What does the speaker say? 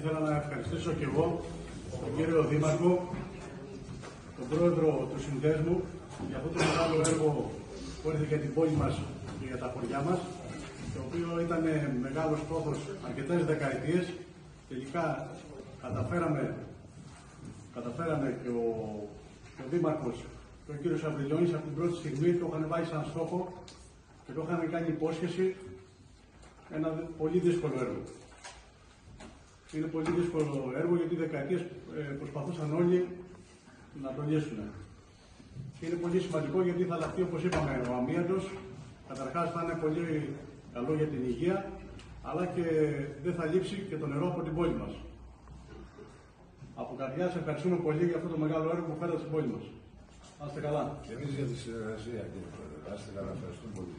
Ήθελα να ευχαριστήσω και εγώ τον κύριο Δήμαρχο, τον πρόεδρο του συνδέσμου για αυτό το μεγάλο έργο που έρθει για την πόλη μας και για τα χωριά μας το οποίο ήταν μεγάλος στόχος αρκετές δεκαετίες. Τελικά καταφέραμε, καταφέραμε και ο, και ο Δήμαρχος και ο κύριος Αβριλιώνης από την πρώτη στιγμή το είχαν βάλει σαν στόχο και το είχαν κάνει υπόσχεση ένα πολύ δύσκολο έργο. Είναι πολύ δύσκολο έργο γιατί δεκαετίες προσπαθούσαν όλοι να το λύσουν. Είναι πολύ σημαντικό γιατί θα λαφτεί όπως είπαμε ο αμύαντος. Καταρχάς θα είναι πολύ καλό για την υγεία, αλλά και δεν θα λείψει και το νερό από την πόλη μας. Από καρδιά σε ευχαριστούμε πολύ για αυτό το μεγάλο έργο που φέρατε στην πόλη μας. Να είστε καλά. Και εμείς για τη συνεργασία, κύριε Πρόεδρε. Να είστε καλά, ευχαριστούμε πολύ.